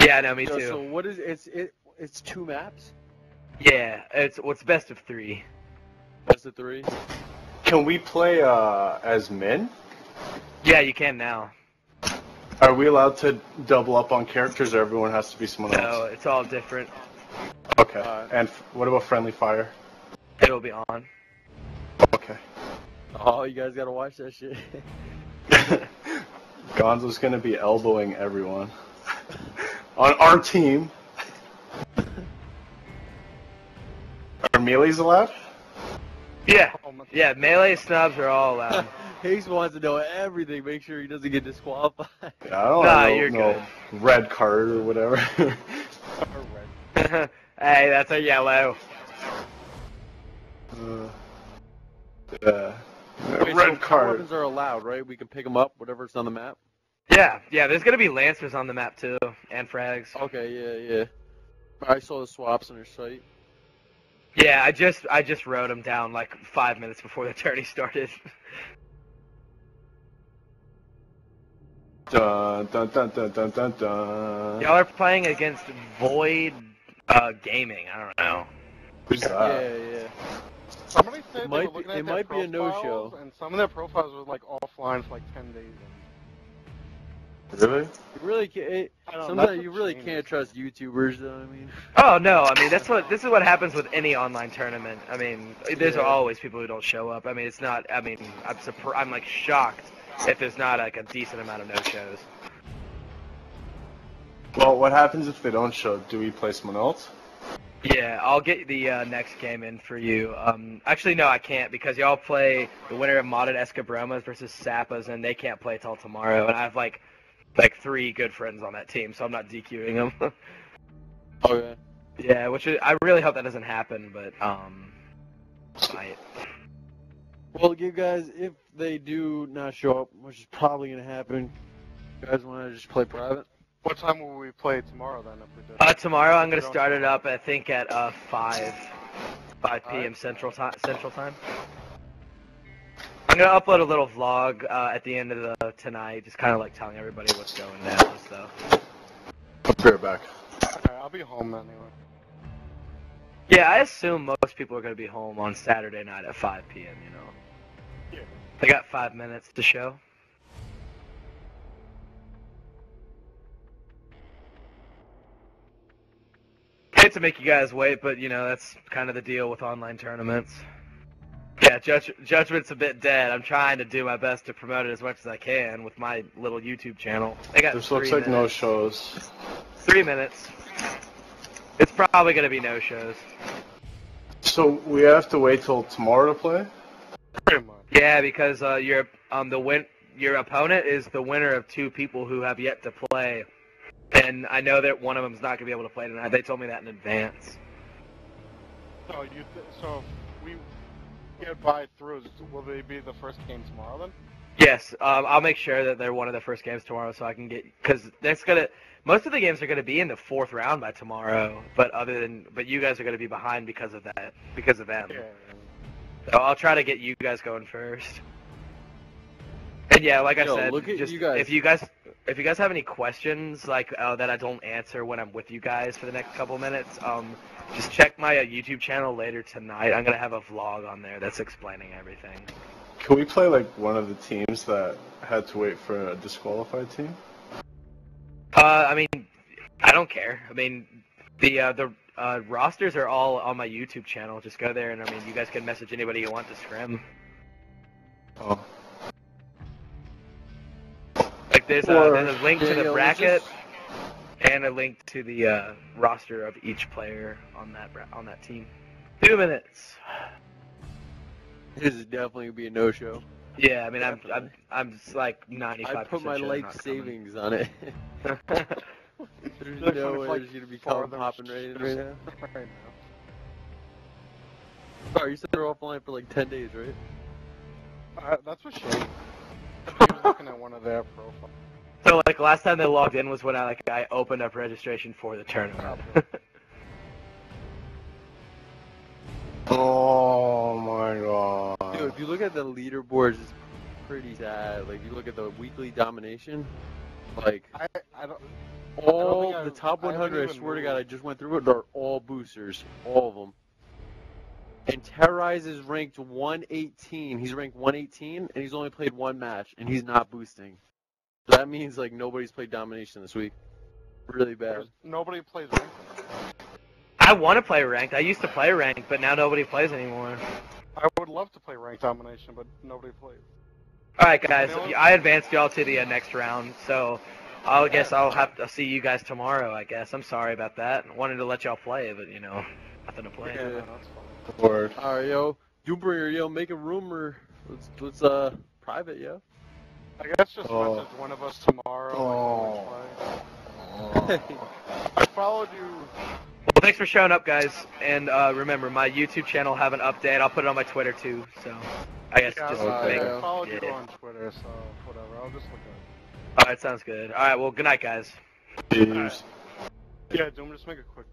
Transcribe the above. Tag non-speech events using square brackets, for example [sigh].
Yeah, no, me Yo, too. So what is it's it? It's two maps. Yeah, it's what's best of three. Best of three. Can we play uh, as men? Yeah, you can now. Are we allowed to double up on characters, or everyone has to be someone So else? No, it's all different. Okay. Uh, and f- what about friendly fire? It'll be on. Okay. Oh, you guys gotta watch that shit. [laughs] Gonzo's gonna be elbowing everyone on our team. Are melees allowed? Yeah, Oh, yeah. Melee snubs are all allowed. [laughs] Hayes wants to know everything. Make sure he doesn't get disqualified. Yeah, I don't Nah, know. you're no red card or whatever. [laughs] [laughs] hey, that's a yellow. uh, yeah. Wait, red car card. weapons are allowed, right? We can pick them up, whatever's on the map. Yeah, yeah. There's gonna be lancers on the map too, and frags. Okay, yeah, yeah. I saw the swaps on your site. Yeah, I just I just wrote them down like five minutes before the tourney started. [laughs] Dun, dun, dun, dun, dun, dun, dun. Y'all are playing against Void uh, Gaming. I don't know. Who's that? yeah, yeah. Somebody said It they might were looking be- at it their might be a profiles, no-show. and some of their profiles were like offline for like ten days. Really? You really can't. It, I don't know, sometimes you really changed. can't trust YouTubers, though. I mean, Oh no, I mean that's what this is what happens with any online tournament. I mean, there's Yeah. always people who don't show up. I mean, it's not. I mean, I'm surprised. I'm like shocked if there's not like a decent amount of no shows. Well, what happens if they don't show? Do we play someone else? Yeah, I'll get the uh, next game in for you. Um, actually, no, I can't because y'all play the winner of modded Eskibromos versus Sappas, and they can't play till tomorrow. And I have like, like three good friends on that team, so I'm not DQing them. [laughs] okay. yeah, which is, I really hope that doesn't happen, but um, might. Well, you guys, if they do not show up, which is probably gonna happen, you guys want to just play private? What time will we play tomorrow then? If we did? Uh, tomorrow I'm gonna start it up. I think at uh five, five p.m. Alright. Central time. Central time. I'm gonna upload a little vlog uh, at the end of the tonight, just kind of like telling everybody what's going down So. stuff. I'll be right back. Okay, I'll be home anyway. Yeah, I assume most people are gonna be home on Saturday night at 5 p.m. You know. Yeah. They got five minutes to show. Hate to make you guys wait, but you know that's kind of the deal with online tournaments. Yeah, judge, Judgment's a bit dead. I'm trying to do my best to promote it as much as I can with my little YouTube channel. They got This looks like no shows. Three minutes. It's probably gonna be no shows. So we have to wait till tomorrow to play? Pretty much. Yeah, because uh, your um the win your opponent is the winner of two people who have yet to play, and I know that one of them's not gonna be able to play tonight. They told me that in advance. So you th- so we get by through, will they be the first game tomorrow then? Yes, um, I'll make sure that they're one of the first games tomorrow, so I can get because that's gonna. Most of the games are gonna be in the fourth round by tomorrow, but other than but you guys are gonna be behind because of that because of them. So I'll try to get you guys going first. And yeah, like I said, look at just you guys. if you guys if you guys have any questions like uh, that I don't answer when I'm with you guys for the next couple minutes, um, just check my uh, YouTube channel later tonight. I'm gonna have a vlog on there that's explaining everything. Can we play like one of the teams that had to wait for a disqualified team? Uh, I mean, I don't care. I mean, the uh, the uh, rosters are all on my YouTube channel. Just go there, and I mean, you guys can message anybody you want to scrim. Oh. Like there's a, there's a link to the bracket and a link to the uh, roster of each player on that bra- on that team. Two minutes. This is definitely gonna be a no-show. Yeah, I mean, I'm I'm I'm just like 95. I put my life savings on it. [laughs] There's Like, no way it's, like, there's gonna be column farther popping right in [laughs] right now. right Oh, you said they're offline for like 10 days, right? Uh, that's what Shane. He looking at one of their profiles. So like last time they logged in was when I like I opened up registration for the tournament. [laughs] Oh my god. Dude, if you look at the leaderboards, it's pretty sad. Like, you look at the weekly domination, like, I I don't. All think the I- top I haven't 100, I even swear to. God, I just went through it. They're all boosters, all of them. And Terrorize is ranked 118. He's ranked 118, and he's only played one match, and he's not boosting. So that means like nobody's played domination this week. Really bad. There's- Nobody plays ranked. I want to play ranked. I used to play ranked, but now nobody plays anymore. I would love to play ranked domination, but nobody plays. All right, guys. You know? I advanced y'all to the uh, next round, so I guess I'll have to see you guys tomorrow. I guess I'm sorry about that. I Wanted to let y'all play, but you know, nothing to play. Yeah, Yeah. that's fine. Word. All right, yo, Doombringer, yo, make a rumor. Let's let's uh private, yo. I guess just Oh. message one of us tomorrow. Oh. and. [laughs] I followed you. Well, thanks for showing up, guys. And uh, remember, my YouTube channel have an update. I'll put it on my Twitter too. So I guess Yeah, just I, make. Okay. I followed you on Twitter, so whatever. I'll just look at All right, sounds good. All right, well, good night, guys. Jeez. it. Yeah, Doom, just make it quick.